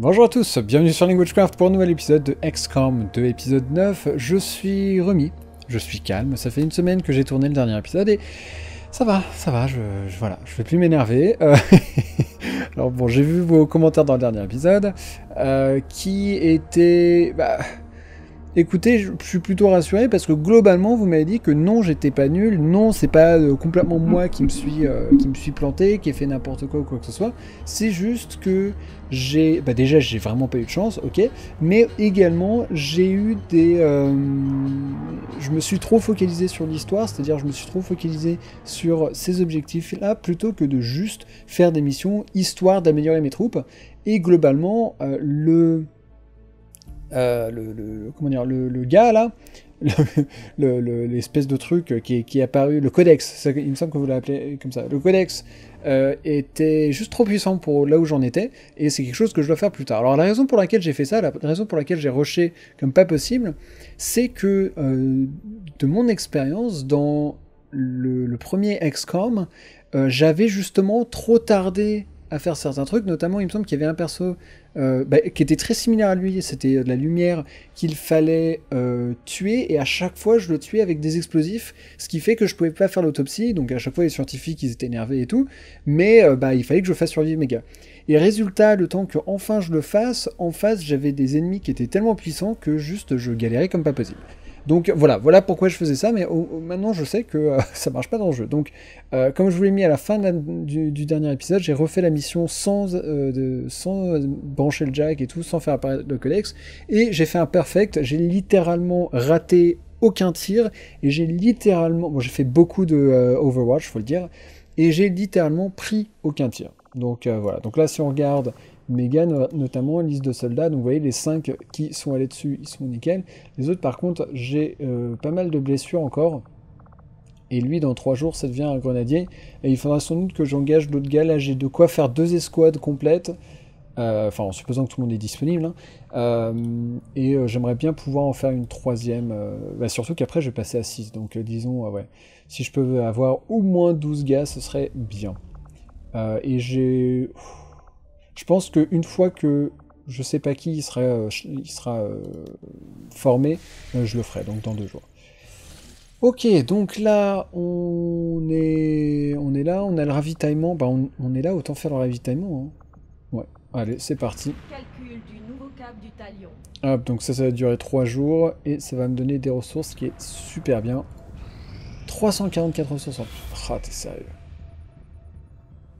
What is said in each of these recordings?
Bonjour à tous, bienvenue sur LanguageCraft pour un nouvel épisode de XCOM 2 épisode 9. Je suis remis, je suis calme, ça fait une semaine que j'ai tourné le dernier épisode et ça va, ça va, je, je voilà, je vais plus m'énerver. Euh, alors bon, j'ai vu vos commentaires dans le dernier épisode euh, qui étaient... Bah, Écoutez, je suis plutôt rassuré parce que globalement, vous m'avez dit que non, j'étais pas nul, non, c'est pas euh, complètement moi qui me suis euh, qui me suis planté, qui ai fait n'importe quoi ou quoi que ce soit. C'est juste que j'ai, bah déjà, j'ai vraiment pas eu de chance, ok, mais également j'ai eu des, euh, je me suis trop focalisé sur l'histoire, c'est-à-dire je me suis trop focalisé sur ces objectifs-là plutôt que de juste faire des missions histoire d'améliorer mes troupes. Et globalement, le euh, le, comment dire, le, gars là, l'espèce de truc qui est, apparu, le codex, il me semble que vous l'appelez comme ça, le codex euh, était juste trop puissant pour là où j'en étais, et c'est quelque chose que je dois faire plus tard. Alors la raison pour laquelle j'ai fait ça, la raison pour laquelle j'ai rushé comme pas possible, c'est que euh, de mon expérience dans le, premier XCOM, j'avais justement trop tardé à faire certains trucs, notamment il me semble qu'il y avait un perso euh, bah, qui était très similaire à lui, c'était de la lumière qu'il fallait euh, tuer, et à chaque fois je le tuais avec des explosifs, ce qui fait que je pouvais pas faire l'autopsie, donc à chaque fois les scientifiques ils étaient énervés et tout, mais euh, bah, il fallait que je fasse survivre mes gars. Et résultat, le temps que enfin je le fasse, en face j'avais des ennemis qui étaient tellement puissants que juste je galérais comme pas possible. Donc voilà, voilà pourquoi je faisais ça, mais maintenant je sais que euh, ça marche pas dans le jeu. Donc euh, comme je vous l'ai mis à la fin du, dernier épisode, j'ai refait la mission sans, euh, sans brancher le jack et tout, sans faire apparaître le codex, et j'ai fait un perfect, j'ai littéralement raté aucun tir, et j'ai littéralement, bon j'ai fait beaucoup de Overwatch, faut le dire, et j'ai littéralement pris aucun tir. Donc voilà, donc là si on regarde Megan, notamment, liste de soldats. Donc vous voyez, les 5 qui sont allés dessus, ils sont nickel. Les autres, par contre, j'ai euh, pas mal de blessures encore. Et lui, dans 3 jours, ça devient un grenadier. Et il faudra sans doute que j'engage d'autres gars. Là, j'ai de quoi faire deux escouades complètes. Euh, enfin, en supposant que tout le monde est disponible. Hein. Euh, et j'aimerais bien pouvoir en faire une troisième. Bah, surtout qu'après, je vais passer à 6. Donc disons, ouais. Si je peux avoir au moins 12 gars, ce serait bien. et j'ai... Je pense qu'une fois que je sais pas qui il sera, euh, il sera euh, formé, euh, je le ferai, donc dans deux jours. Ok, donc là, on est, on est là, on a le ravitaillement. Bah, on, est là, autant faire le ravitaillement. Hein. Ouais, allez, c'est parti. Hop, donc ça, ça va durer trois jours, et ça va me donner des ressources, qui est super bien. 344 ressources. Ah, t'es sérieux.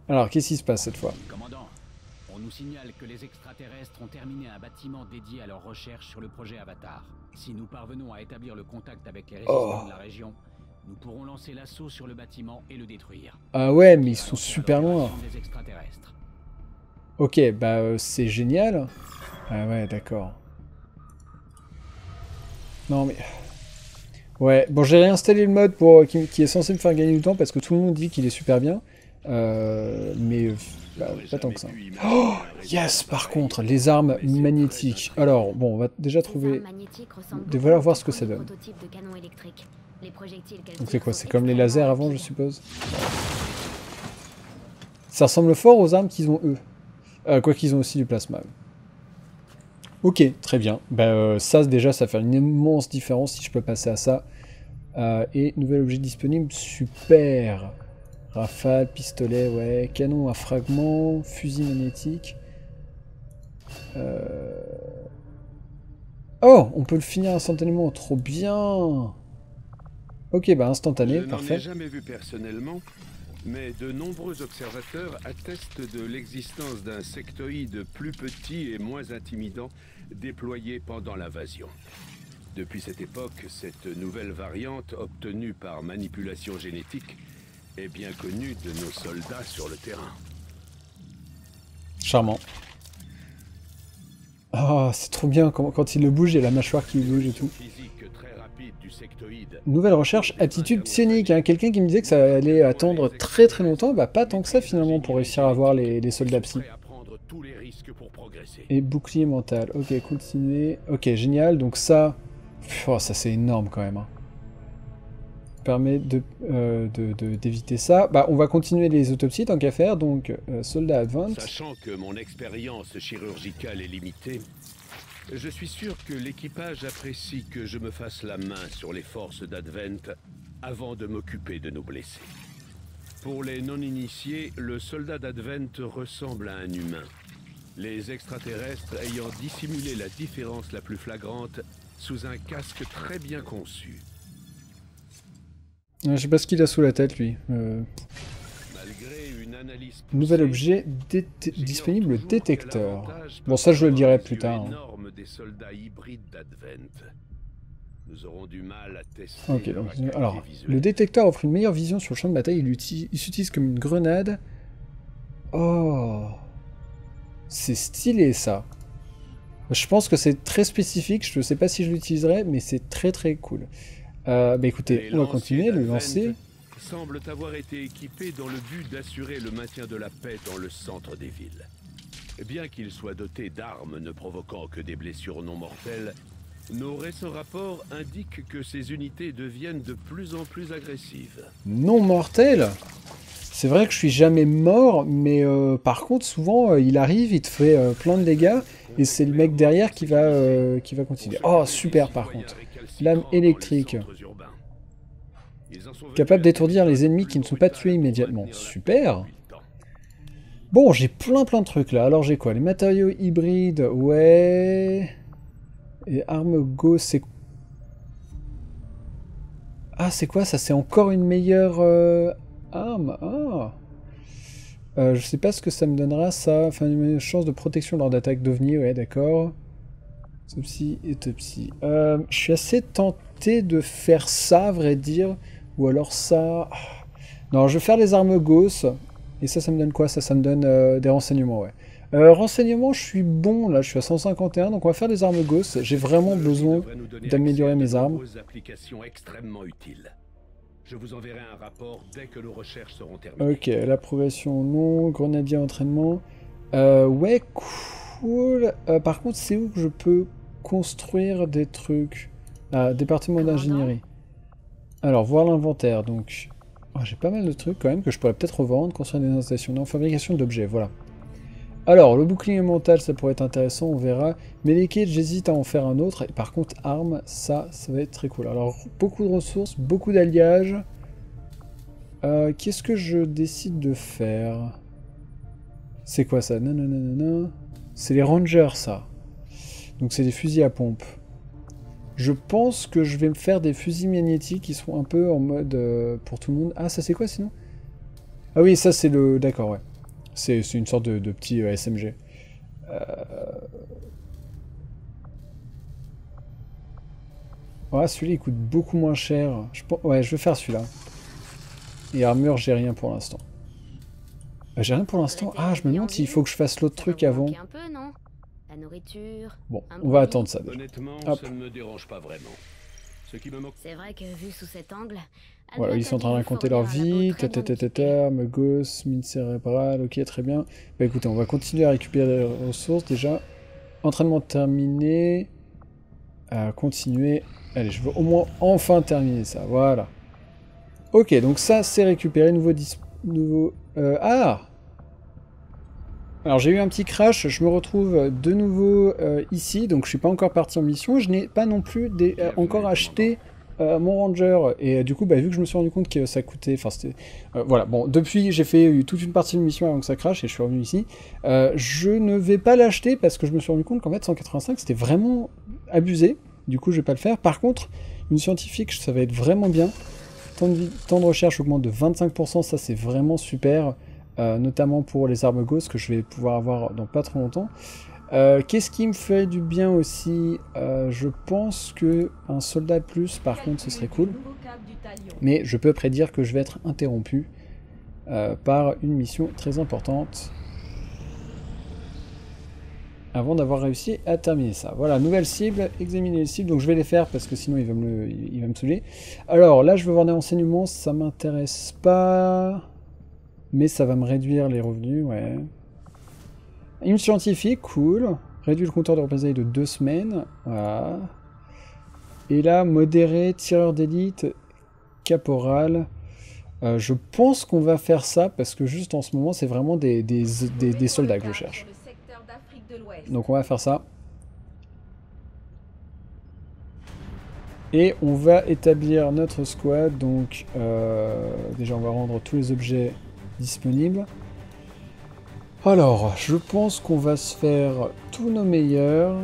Alors, qu'est-ce qui se passe cette fois? Nous signale que les extraterrestres ont terminé un bâtiment dédié à leur recherche sur le projet Avatar. Si nous parvenons à établir le contact avec les résistants de la région, nous pourrons lancer l'assaut sur le bâtiment et le détruire. Ah ouais, mais ils sont super loin. Ok, bah euh, c'est génial. Ah ouais, d'accord. Non mais... Ouais, bon j'ai réinstallé le mode pour qui, qui, est censé me faire gagner du temps parce que tout le monde dit qu'il est super bien. Euh, mais bah, pas tant que ça. Oh Yes Par contre, les armes magnétiques. Alors, bon, on va déjà trouver... De voir voir ce que ça donne. Donc c'est quoi? C'est comme les lasers avant, je suppose Ça ressemble fort aux armes qu'ils ont eux. Euh, quoi qu'ils ont aussi du plasma. Ok, très bien. Bah, euh, ça, déjà, ça fait une immense différence si je peux passer à ça. Euh, et nouvel objet disponible, super Rafale, pistolet, ouais. Canon à fragments, fusil magnétique. Euh, oh, on peut le finir instantanément, trop bien Ok, bah instantané, parfait. Je n'en ai jamais vu personnellement, mais de nombreux observateurs attestent de l'existence d'un sectoïde plus petit et moins intimidant déployé pendant l'invasion. Depuis cette époque, cette nouvelle variante, obtenue par manipulation génétique, est bien connu de nos soldats sur le terrain. Charmant. Oh, c'est trop bien quand, quand, il le bouge, il y a la mâchoire qui bouge et tout. Nouvelle recherche, aptitude psionique. Hein. Quelqu'un qui me disait que ça allait attendre très très longtemps, bah pas tant que ça finalement pour réussir à voir les, soldats psy. Et bouclier mental. Ok, continuer. Ok, génial. Donc ça, oh, ça c'est énorme quand même. Hein. Permet de, euh, d'éviter ça. Bah, on va continuer les autopsies tant qu'à faire, donc euh, soldat advance. Sachant que mon expérience chirurgicale est limitée, je suis sûr que l'équipage apprécie que je me fasse la main sur les forces d'Advent avant de m'occuper de nos blessés. Pour les non-initiés, le soldat d'Advent ressemble à un humain. Les extraterrestres ayant dissimulé la différence la plus flagrante sous un casque très bien conçu. Euh, Je sais pas ce qu'il a sous la tête, lui. Euh, Malgré une analyse nouvel objet dé- disponible détecteur. Bon, ça, je le dirai plus tard, hein. Nous aurons du mal à tester. Ok, donc, acuité alors, le détecteur offre une meilleure vision sur le champ de bataille. Il, il s'utilise comme une grenade. Oh, c'est stylé ça. Je pense que c'est très spécifique. Je ne sais pas si je l'utiliserai, mais c'est très très cool. Euh, bah écoutez, on va continuer, le lancer. semblent avoir été équipés dans le but d'assurer le maintien de la paix dans le centre des villes. Bien qu'ils soient dotés d'armes ne provoquant que des blessures non mortelles, nos récents rapports indiquent que ces unités deviennent de plus en plus agressives. non mortel. C'est vrai que je suis jamais mort, mais euh, par contre, souvent, euh, il arrive, il te fait euh, plein de dégâts, et c'est le mec derrière qui va, qui va continuer. Oh, super par contre. Lame électrique. Capable d'étourdir les ennemis qui ne sont pas tués immédiatement. Super Bon, j'ai plein plein de trucs là. Alors j'ai quoi? Les matériaux hybrides, ouais... Et arme gauche, c'est... Ah, c'est quoi? Ça C'est encore une meilleure arme Ah Euh, Je sais pas ce que ça me donnera, ça. Enfin, une chance de protection lors d'attaques d'OVNI, ouais, d'accord. Autopsie et autopsie. Euh, je suis assez tenté de faire ça, à vrai dire. Ou alors ça... Non, je vais faire les armes gauches. Et ça, ça me donne quoi? Ça, ça me donne euh, des renseignements, ouais. Euh, renseignements, je suis bon, là, je suis à 151, donc on va faire des armes gauches. J'ai vraiment besoin d'améliorer mes armes. applications extrêmement utiles. Je vous enverrai un rapport dès que nos recherches seront terminées. Ok, la progression non, grenadier entraînement. Euh, ouais, cool. Euh, par contre, c'est où que je peux construire des trucs? Ah, département d'ingénierie. Alors, voir l'inventaire, donc... Oh, J'ai pas mal de trucs quand même que je pourrais peut-être revendre, construire des installations. Non, fabrication d'objets, voilà. Alors, le bouclier mental, ça pourrait être intéressant, on verra. Mais les kits, j'hésite à en faire un autre. Et par contre, armes, ça, ça va être très cool. Alors, beaucoup de ressources, beaucoup d'alliages. Euh, Qu'est-ce que je décide de faire? C'est quoi ça? Non. C'est les rangers, ça. Donc, c'est des fusils à pompe. Je pense que je vais me faire des fusils magnétiques qui seront un peu en mode euh, pour tout le monde. Ah, ça c'est quoi sinon? Ah oui, ça c'est le... D'accord, ouais. C'est une sorte de, de petit euh, SMG. Euh... Ouais, celui-là il coûte beaucoup moins cher. Je Ouais, je vais faire celui-là. Et armure, j'ai rien pour l'instant. Euh, J'ai rien pour l'instant? Ah, je me demande s'il faut que je fasse l'autre truc avant. manquer un peu, non? La nourriture. Bon, Un on va attendre ça déjà. Honnêtement, Hop. ça ne me dérange pas vraiment. Ce qui me moque C'est vrai que vu sous cet angle. Voilà, ils sont en train de raconter leur vie, tata, me gosse, mine cérébrale, ok, très bien. Bah écoutez, on va continuer à récupérer les ressources déjà. Entraînement terminé. À continuer. Allez, je veux au moins enfin terminer ça, voilà. Ok, donc ça c'est récupéré, nouveau dis... Nouveau... euh, ah alors j'ai eu un petit crash, je me retrouve de nouveau euh, ici, donc je suis pas encore parti en mission, je n'ai pas non plus des- euh, encore acheté euh, mon ranger, et euh, du coup bah, vu que je me suis rendu compte que ça coûtait, enfin c'était... euh, voilà, bon, depuis j'ai fait euh, toute une partie de mission avant que ça crache, et je suis revenu ici, Euh, je ne vais pas l'acheter parce que je me suis rendu compte qu'en fait 185 c'était vraiment abusé, du coup je vais pas le faire, par contre une scientifique ça va être vraiment bien, temps de, vie- temps de recherche augmente de 25%, ça c'est vraiment super, euh, notamment pour les armes ghosts que je vais pouvoir avoir dans pas trop longtemps. Euh, Qu'est-ce qui me fait du bien aussi? Euh, Je pense que un soldat plus, par contre, ce serait cool. Mais je peux prédire que je vais être interrompu euh, par une mission très importante avant d'avoir réussi à terminer ça. Voilà, nouvelle cible, examiner les cibles, donc je vais les faire parce que sinon il va me, il il va me saouler. Alors là, je veux voir des renseignements, ça m'intéresse pas, mais ça va me réduire les revenus, ouais. Une scientifique, cool. Réduit le compteur de représailles de deux semaines, voilà. Et là, modéré, tireur d'élite, caporal. Euh, je pense qu'on va faire ça parce que juste en ce moment, c'est vraiment des, soldats que je cherche. Donc on va faire ça. Et on va établir notre squad. Donc euh, déjà on va rendre tous les objets disponibles. Alors, je pense qu'on va se faire tous nos meilleurs.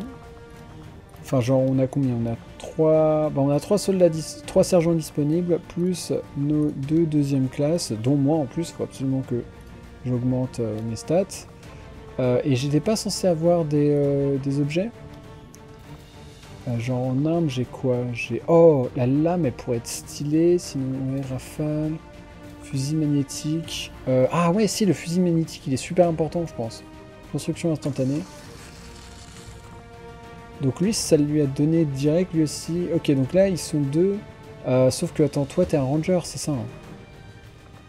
Enfin, genre, on a combien? On a trois, on a trois soldats, trois sergents disponibles, plus nos deux deuxième classe, dont moi en plus. Il faut absolument que j'augmente euh, mes stats. Euh, et j'étais pas censé avoir des, euh, objets? Genre en arme, j'ai quoi? J'ai... Oh, la lame, elle pourrait être stylée, sinon, ouais, rafale... Fusil magnétique. Euh, ah ouais, si, le fusil magnétique, il est super important, je pense. Construction instantanée. Donc lui, ça lui a donné direct, lui aussi. Ok, donc là, ils sont deux. Euh, sauf que, attends, toi, t'es un ranger, c'est ça hein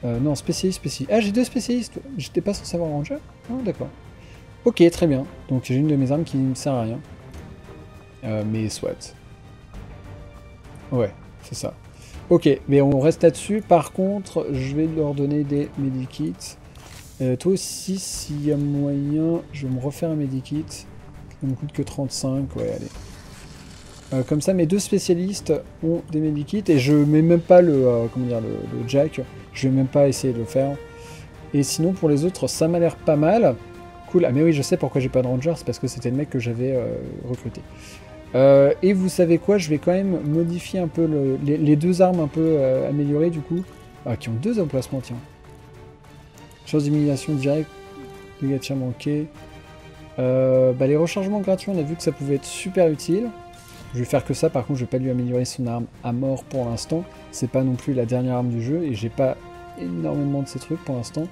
euh, Non, spécialiste, spécialiste. Ah, j'ai deux spécialistes J'étais pas censé avoir ranger? Ah, d'accord. Ok, très bien. Donc j'ai une de mes armes qui ne sert à rien. mais soit. Ouais, c'est ça. Ok, mais on reste là-dessus. Par contre, je vais leur donner des medikits. Euh, toi aussi, s'il y a moyen, je vais me refaire un medikit. Ça ne me coûte que 35, ouais, allez. Euh, comme ça, mes deux spécialistes ont des medikits et je mets même pas le, euh, dire, le, jack. Je vais même pas essayer de le faire. Et sinon, pour les autres, ça m'a l'air pas mal. Cool. Ah mais oui, je sais pourquoi j'ai pas de ranger, c'est parce que c'était le mec que j'avais recruté. Euh, et vous savez quoi, je vais quand même modifier un peu les, deux armes un peu euh, améliorées du coup. Ah, qui ont deux emplacements, tiens. Chance d'humiliation directe, dégâts de tir manqués. Euh, bah, les rechargements gratuits, on a vu que ça pouvait être super utile. Je vais faire que ça, par contre, je vais pas lui améliorer son arme à mort pour l'instant. C'est pas non plus la dernière arme du jeu, et j'ai pas énormément de ces trucs pour l'instant.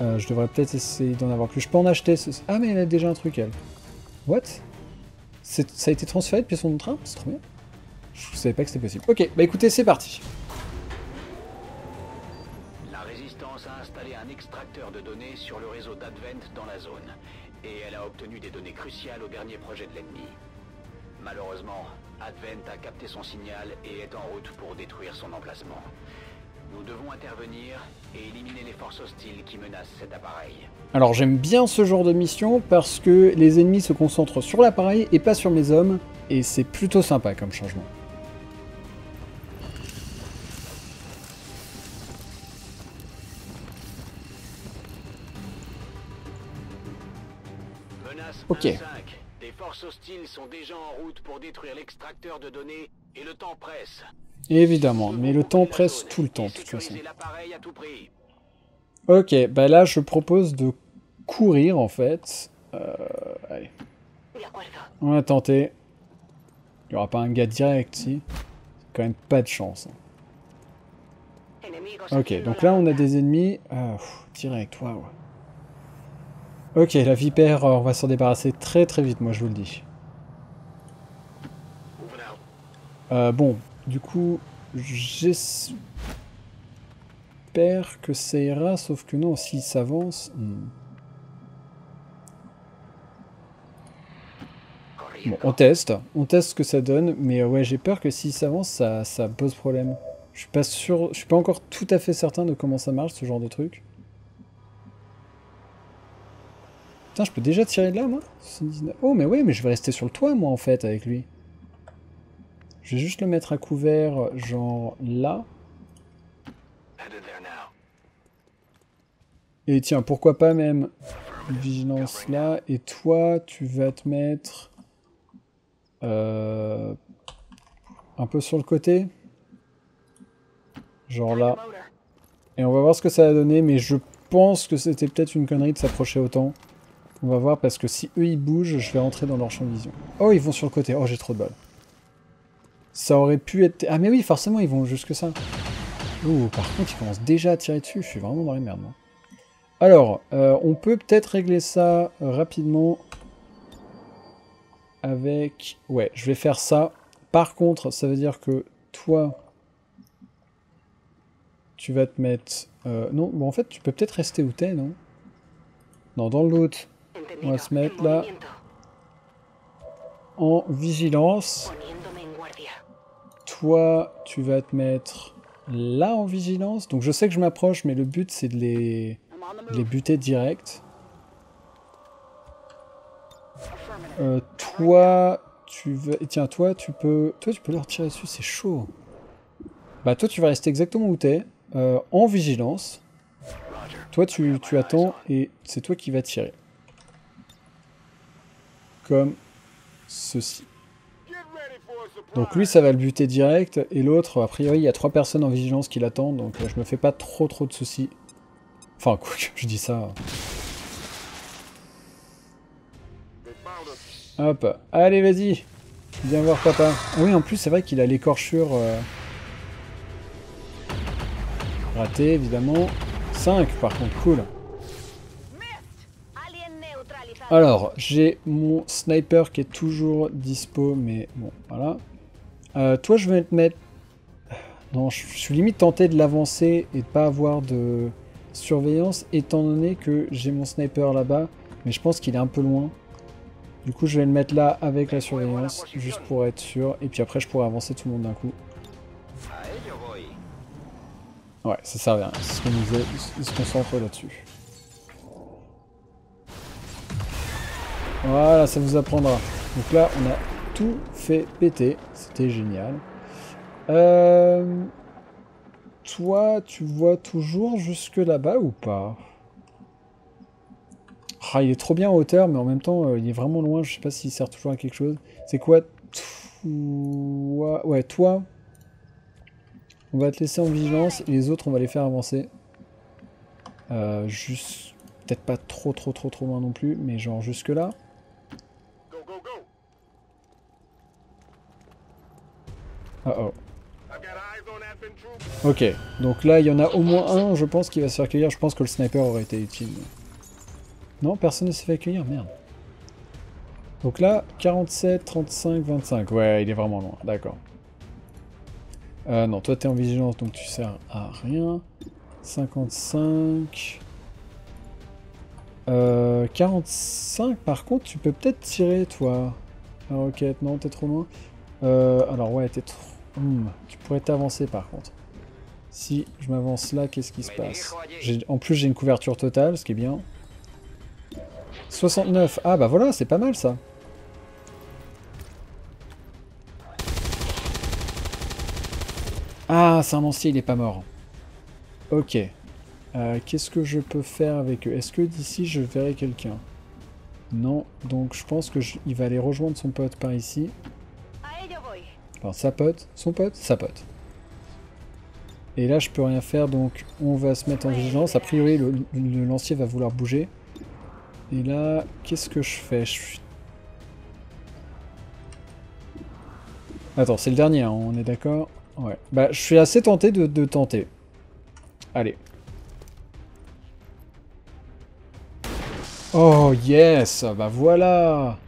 je devrais peut-être essayer d'en avoir plus. Je peux en acheter. Ce... Ah, mais elle a déjà un truc, elle. What? Ça a été transféré depuis son train C'est trop bien. Je savais pas que c'était possible. Ok, bah écoutez, c'est parti. La résistance a installé un extracteur de données sur le réseau d'Advent dans la zone. Et elle a obtenu des données cruciales au dernier projet de l'ennemi. Malheureusement, Advent a capté son signal et est en route pour détruire son emplacement. Nous devons intervenir et éliminer les forces hostiles qui menacent cet appareil. Alors j'aime bien ce genre de mission parce que les ennemis se concentrent sur l'appareil et pas sur mes hommes, et c'est plutôt sympa comme changement. Ok. Des forces hostiles sont déjà en route pour détruire l'extracteur de données et le temps presse. Évidemment, mais le temps presse tout le temps, de toute façon. Ok, bah là, je propose de courir, en fait. Euh. On va tenter. Il n'y aura pas un gars direct, si. Quand même pas de chance. Hein. Ok, donc là, on a des ennemis. Ah, direct, waouh. Ok, la vipère, on va s'en débarrasser très très vite, moi, je vous le dis. Euh, bon, du coup, j'espère que ça ira, sauf que non, s'il s'avance... Hmm. Bon, on teste, on teste ce que ça donne, mais ouais, j'ai peur que s'il s'avance, ça, ça pose problème. Je suis pas sûr, je suis pas encore tout à fait certain de comment ça marche, ce genre de truc. Putain, je peux déjà tirer de là, moi? Oh, mais ouais, mais je vais rester sur le toit, moi, en fait, avec lui. Je vais juste le mettre à couvert, genre là. Et tiens, pourquoi pas même? Vigilance là. Et toi, tu vas te mettre euh, un peu sur le côté. Genre là. Et on va voir ce que ça va donner, mais je pense que c'était peut-être une connerie de s'approcher autant. On va voir, parce que si eux ils bougent, je vais rentrer dans leur champ de vision. Oh, ils vont sur le côté. Oh, j'ai trop de balles. Ça aurait pu être... Ah mais oui, forcément, ils vont jusque ça. Ouh, par contre, ils commencent déjà à tirer dessus. Je suis vraiment dans les merdes, moi. Alors, euh, on peut peut-être régler ça rapidement avec... Ouais, je vais faire ça. Par contre, ça veut dire que toi, tu vas te mettre... Euh, non, bon, en fait, tu peux peut-être rester où t'es, non? Non, dans l'autre, on va se mettre là en vigilance. toi, tu vas te mettre là en vigilance. Donc je sais que je m'approche, mais le but c'est de les, de les buter direct. Euh, toi, tu. Tiens, toi, tu peux... Toi, tu peux leur tirer dessus, c'est chaud. Bah, toi, tu vas rester exactement où t'es, euh, en vigilance. Toi, tu, tu attends, et c'est toi qui vas tirer. Comme ceci. Donc lui, ça va le buter direct, et l'autre, a priori, il y a trois personnes en vigilance qui l'attendent, donc euh, je me fais pas trop trop de soucis. Enfin, quoi que je dis ça... Hop, allez vas-y Viens voir papa. Oui, en plus, c'est vrai qu'il a l'écorchure... Euh... Raté, évidemment. 5, par contre, cool. Alors, j'ai mon sniper qui est toujours dispo, mais bon, voilà. Euh, toi, je vais te mettre... Non, je suis limite tenté de l'avancer et de pas avoir de surveillance, étant donné que j'ai mon sniper là-bas, mais je pense qu'il est un peu loin. Du coup, je vais le mettre là avec la surveillance, juste pour être sûr. Et puis après, je pourrais avancer tout le monde d'un coup. Ouais, ça sert à rien. C'est ce qu'on disait. Il se concentre là-dessus. Voilà, ça vous apprendra. Donc là, on a tout fait péter. C'était génial. Euh... Toi, tu vois toujours jusque là-bas ou pas? Ah, il est trop bien en hauteur, mais en même temps, euh, il est vraiment loin. Je sais pas s'il sert toujours à quelque chose. C'est quoi toi... Ouais, toi. On va te laisser en vigilance et les autres, on va les faire avancer. Euh, juste... Peut-être pas trop, trop, trop, trop loin non plus, mais genre jusque là. Uh oh. Ok, donc là il y en a au moins un, je pense, qui va se faire cueillir. Je pense que le sniper aurait été utile. Non, personne ne s'est fait accueillir, merde. Donc là, 47, 35, 25. Ouais, il est vraiment loin, d'accord. Euh, non, toi t'es en vigilance, donc tu sers à rien. 55... Euh, 45, par contre, tu peux peut-être tirer, toi. La roquette, non, t'es trop loin. Euh, alors ouais, t'es trop... Hmm, tu pourrais t'avancer, par contre. Si je m'avance là, qu'est-ce qui se passe? En plus, j'ai une couverture totale, ce qui est bien. 69. Ah bah voilà, c'est pas mal ça. Ah, c'est un ancien, il est pas mort. Ok. Euh, qu'est-ce que je peux faire avec eux? Est-ce que d'ici je verrai quelqu'un? Non, donc je pense que il va aller rejoindre son pote par ici. Enfin, sa pote, son pote, sa pote. Et là, je peux rien faire, donc on va se mettre en vigilance. A priori, le lancier va vouloir bouger. Et là, qu'est-ce que je fais? Attends, c'est le dernier, hein, on est d'accord? Ouais. Bah, je suis assez tenté de, tenter. Allez. Oh, yes Bah voilà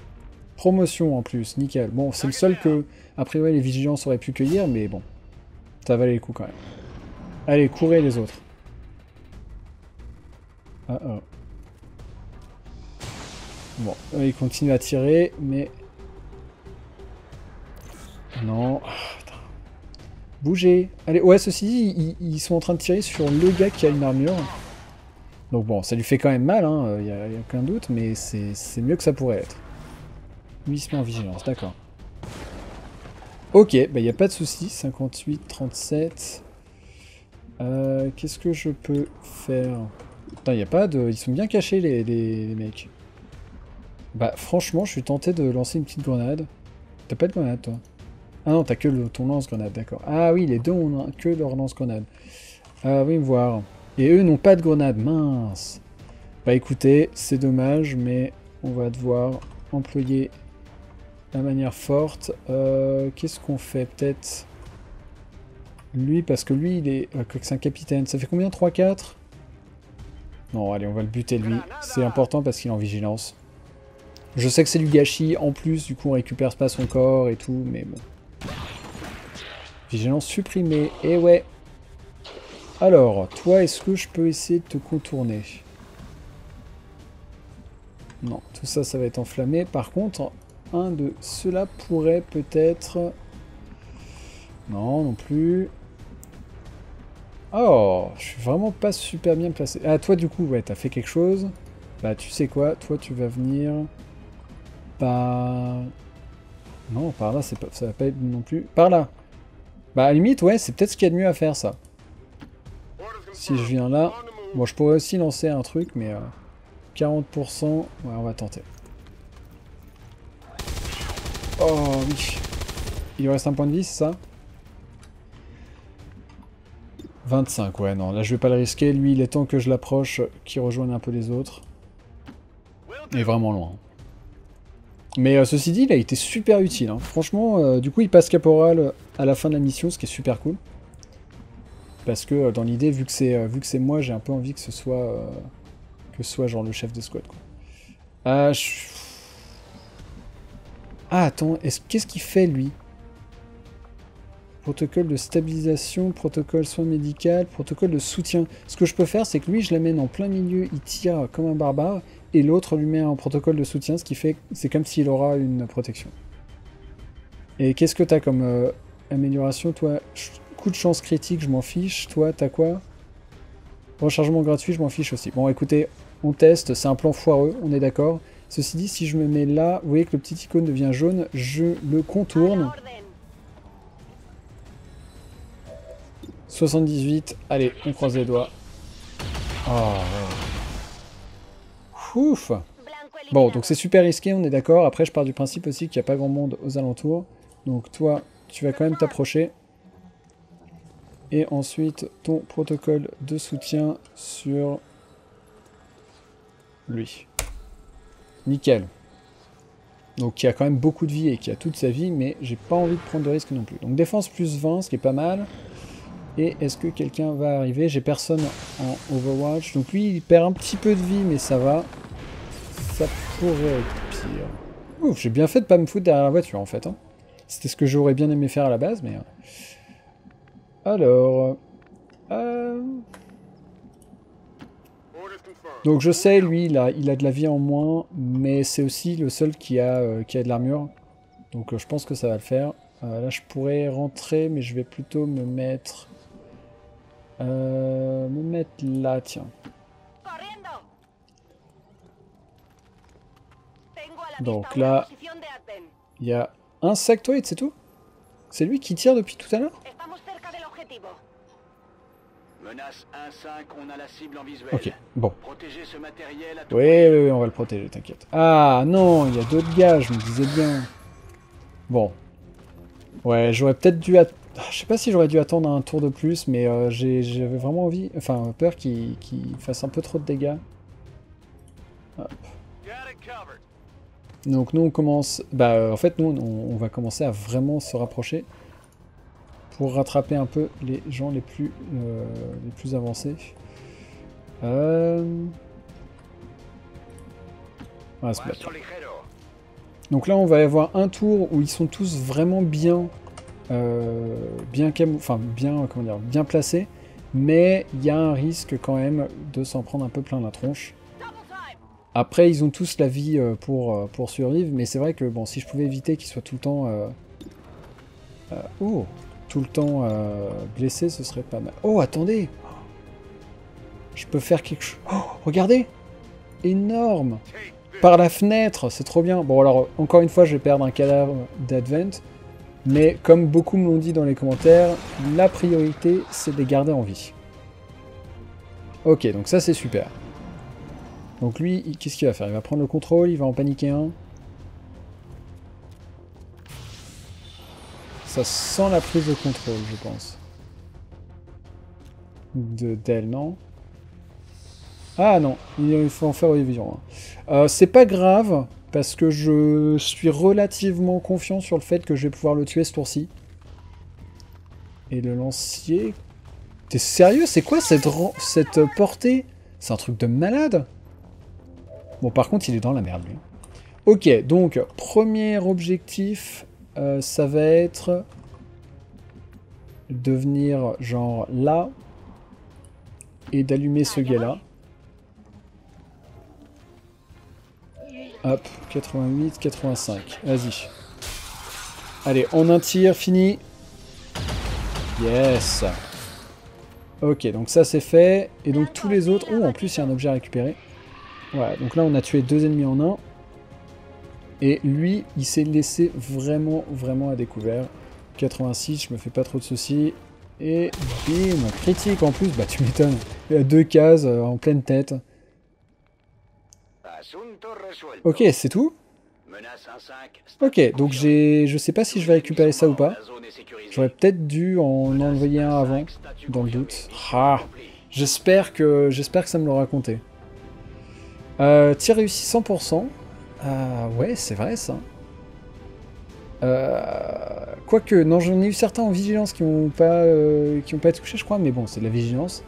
Promotion en plus, nickel. Bon, c'est le seul que, a priori, les vigilants auraient pu cueillir, mais bon. Ça valait le coup quand même. Allez, courez les autres. Ah oh. Bon, il continue à tirer, mais... Non. Ah, Bougez Allez, ouais, ceci dit, ils, sont en train de tirer sur le gars qui a une armure. Donc bon, ça lui fait quand même mal, hein, il n'y a, aucun doute, mais c'est mieux que ça pourrait être. Lui, il se met en vigilance, d'accord. Ok, bah il n'y a pas de souci. 58, 37... Euh, Qu'est-ce que je peux faire? Putain, il a pas de... Ils sont bien cachés, les, les mecs. Bah franchement, je suis tenté de lancer une petite grenade. T'as pas de grenade, toi? Ah non, t'as que ton lance-grenade, d'accord. Ah oui, les deux ont que leur lance-grenade. Ah oui, voir. Et eux n'ont pas de grenade, mince. Bah écoutez, c'est dommage, mais on va devoir employer la manière forte. Euh, Qu'est-ce qu'on fait Peut-être? Lui, parce que lui, il est... Euh, c'est un capitaine. Ça fait combien? 3-4 Non, allez, on va le buter, lui. C'est important parce qu'il est en vigilance. Je sais que c'est du gâchis, en plus, du coup on récupère pas son corps et tout, mais bon. Vigilance supprimée, et eh ouais. Alors, toi, est-ce que je peux essayer de te contourner? Non, tout ça, ça va être enflammé. Par contre, un de ceux-là pourrait peut-être... Non, non plus. Oh, je suis vraiment pas super bien placé. Ah, toi, du coup, ouais, t'as fait quelque chose. Bah, tu sais quoi? Toi, tu vas venir... Par... Non, par là, pas... ça va pas être non plus... Par là Bah, à la limite, ouais, c'est peut-être ce qu'il y a de mieux à faire, ça. Si je viens là... Bon, je pourrais aussi lancer un truc, mais... 40%... Ouais, on va tenter. Oh, oui. Il reste un point de vie, c'est ça? 25, ouais, non, là je vais pas le risquer. Lui, il est temps que je l'approche, qu'il rejoigne un peu les autres. Il est vraiment loin. Mais euh, ceci dit, il a été super utile. Hein. Franchement, euh, du coup, il passe caporal à la fin de la mission, ce qui est super cool. Parce que euh, dans l'idée, vu que c'est moi, j'ai un peu envie que ce soit que soit genre le chef de squad. Ah, ah attends, qu'est-ce qu'il fait lui? Protocole de stabilisation, protocole soin médical, protocole de soutien. Ce que je peux faire, c'est que lui, je l'amène en plein milieu, il tire comme un barbare, et l'autre lui met un protocole de soutien, ce qui fait c'est comme s'il aura une protection. Et qu'est-ce que t'as comme euh, amélioration Toi, coup de chance critique, je m'en fiche. Toi, t'as quoi? Rechargement gratuit, je m'en fiche aussi. Bon, écoutez, on teste, c'est un plan foireux, on est d'accord. Ceci dit, si je me mets là, vous voyez que le petit icône devient jaune, je le contourne. 78. Allez, on croise les doigts. Oh, Ouf Bon, donc c'est super risqué, on est d'accord. Après, je pars du principe aussi qu'il n'y a pas grand monde aux alentours. Donc toi, tu vas quand même t'approcher. Et ensuite, ton protocole de soutien sur lui. Nickel. Donc qui a quand même beaucoup de vie et qui a toute sa vie, mais j'ai pas envie de prendre de risque non plus. Donc défense plus 20, ce qui est pas mal. Et est-ce que quelqu'un va arriver? J'ai personne en Overwatch. Donc lui, il perd un petit peu de vie, mais ça va. Ça pourrait être pire. Ouf, j'ai bien fait de pas me foutre derrière la voiture, en fait. Hein. C'était ce que j'aurais bien aimé faire à la base, mais... Euh. Alors... Euh... Donc je sais, lui, il a, il a de la vie en moins, mais c'est aussi le seul qui a, euh, qui a de l'armure. Donc je pense que ça va le faire. là, je pourrais rentrer, mais je vais plutôt me mettre euh, me mettre là, tiens. Donc là, il y a un sectoid, c'est tout? C'est lui qui tire depuis tout à l'heure? Menace 1-5, on a la cible en visuel. Ok, bon. Protéger ce matériel à oui, oui, oui, on va le protéger, t'inquiète. Ah non, il y a d'autres gars, je me disais bien. Bon. Ouais, j'aurais peut-être dû je sais pas si j'aurais dû attendre un tour de plus, mais euh, j'avais vraiment envie, enfin peur qu'il fasse un peu trop de dégâts. Donc nous on commence, bah euh, en fait nous on, va commencer à vraiment se rapprocher pour rattraper un peu les gens les plus, euh, les plus avancés. Donc là on va avoir un tour où ils sont tous vraiment bien euh, bien, enfin, bien, comment dire, bien placé, mais il y a un risque quand même de s'en prendre un peu plein la tronche. Après, ils ont tous la vie euh, pour, euh, pour survivre, mais c'est vrai que bon, si je pouvais éviter qu'ils soient tout le temps... oh Tout le temps blessés, ce serait pas mal. Oh, attendez Je peux faire quelque chose... Oh, regardez Énorme Par la fenêtre, c'est trop bien. Bon, alors, encore une fois, je vais perdre un cadavre d'Advent. Mais comme beaucoup me l'ont dit dans les commentaires, la priorité c'est de les garder en vie. Ok, donc ça c'est super. Donc lui, qu'est-ce qu'il va faire? Il va prendre le contrôle, il va en paniquer un. Ça sent la prise de contrôle, je pense. De d'elle, non? Ah non, il faut en faire révision. Hein. Euh, c'est pas grave, parce que je suis relativement confiant sur le fait que je vais pouvoir le tuer ce tour-ci. Et le lancier... T'es sérieux? C'est quoi cette, cette portée? C'est un truc de malade Bon, par contre, il est dans la merde, lui. Ok, donc, premier objectif, euh, ça va être de venir, genre, là, et d'allumer ce gars-là. Hop, 88, 85. Vas-y. Allez, en un tir, fini. Yes Ok, donc ça c'est fait. Et donc tous les autres... Oh, en plus il y a un objet à récupérer. Voilà, donc là on a tué deux ennemis en un. Et lui, il s'est laissé vraiment, vraiment à découvert. 86, je me fais pas trop de soucis. Et bim, critique en plus, bah tu m'étonnes. Il y a deux cases euh, en pleine tête. Ok, c'est tout? Ok, donc j'ai, je sais pas si je vais récupérer ça ou pas. J'aurais peut-être dû en envoyer un avant, dans le doute. Ah, j'espère que, j'espère que ça me l'aura compté. Euh, tir réussi 100%. Ah ouais, c'est vrai ça. Euh, quoique, non, j'en ai eu certains en vigilance qui n'ont pas, euh, qui pas été touchés, je crois, mais bon, c'est de la vigilance.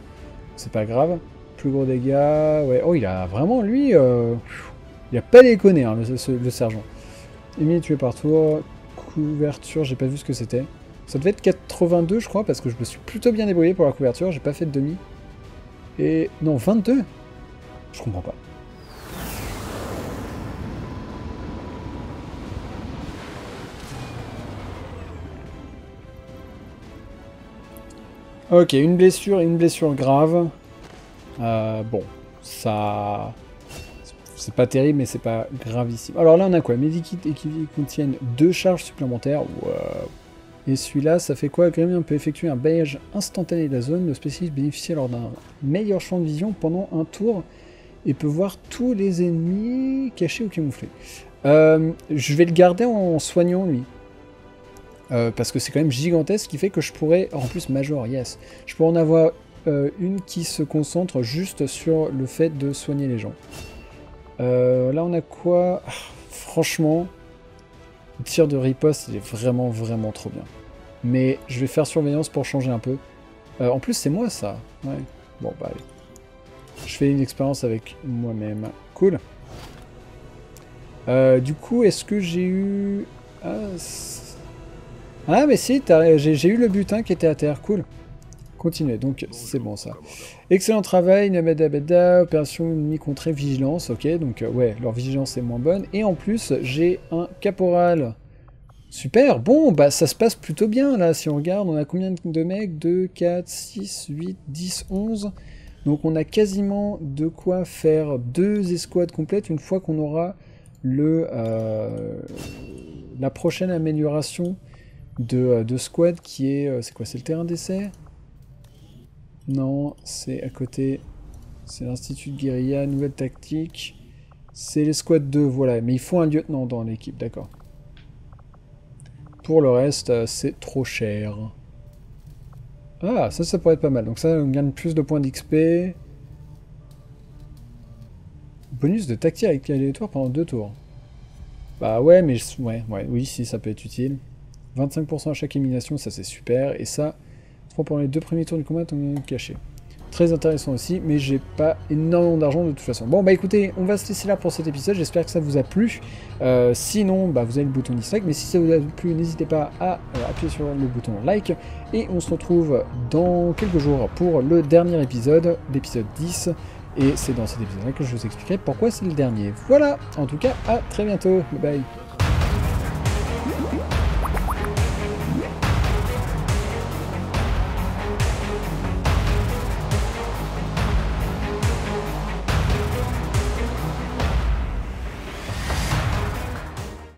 C'est pas grave. Plus gros dégâts, ouais. Oh, il a vraiment, lui, euh, il a pas déconné, hein, le, le, sergent. Ennemi tué par tour. Couverture, j'ai pas vu ce que c'était. Ça devait être 82, je crois, parce que je me suis plutôt bien débrouillé pour la couverture. J'ai pas fait de demi. Et non, 22 Je comprends pas. Ok, une blessure une blessure grave. Euh, bon, ça... C'est pas terrible, mais c'est pas gravissime. Alors là, on a quoi? Medikit et qui contiennent deux charges supplémentaires. Et celui-là, ça fait quoi? Grémien peut effectuer un bailliage instantané de la zone. Le spécialiste bénéficie alors d'un meilleur champ de vision pendant un tour et peut voir tous les ennemis cachés ou camouflés. Euh, je vais le garder en soignant, lui. Euh, parce que c'est quand même gigantesque, ce qui fait que je pourrais, en plus Major, yes, je pourrais en avoir euh, une qui se concentre juste sur le fait de soigner les gens. Euh, là on a quoi? Ah, Franchement, le tir de riposte il est vraiment vraiment trop bien. Mais je vais faire surveillance pour changer un peu. en plus c'est moi ça, ouais. Bon bah allez. Je fais une expérience avec moi-même. Cool. du coup, est-ce que j'ai eu... Ah, ah mais si, j'ai eu le butin qui était à terre, cool. Continuez, donc c'est bon ça. Excellent travail, Nameda Beda, opération mi-contrée, vigilance, ok, donc euh, ouais, leur vigilance est moins bonne. Et en plus, j'ai un caporal. Super, bon, bah ça se passe plutôt bien là, si on regarde, on a combien de mecs? 2, 4, 6, 8, 10, 11. Donc on a quasiment de quoi faire deux escouades complètes une fois qu'on aura le, euh, la prochaine amélioration euh, de, squad qui est... Euh, c'est quoi C'est le terrain d'essai? Non, c'est à côté. C'est l'Institut de guérilla, nouvelle tactique. C'est les squads 2, voilà. Mais il faut un lieutenant dans l'équipe, d'accord. Pour le reste, euh, c'est trop cher. Ah, ça, ça pourrait être pas mal. Donc ça, on gagne plus de points d'XP. Bonus de tactique aléatoire pendant deux tours. Bah ouais, mais... Ouais, ouais, oui, si, ça peut être utile. 25% à chaque élimination, ça c'est super. Et ça, 3 pour les deux premiers tours du combat, on caché. Très intéressant aussi, mais j'ai pas énormément d'argent de toute façon. Bon bah écoutez, on va se laisser là pour cet épisode, j'espère que ça vous a plu. Euh, sinon, bah vous avez le bouton dislike, mais si ça vous a plu, n'hésitez pas à euh, appuyer sur le bouton like. Et on se retrouve dans quelques jours pour le dernier épisode, l'épisode 10. Et c'est dans cet épisode-là que je vous expliquerai pourquoi c'est le dernier. Voilà, en tout cas, à très bientôt. Bye bye.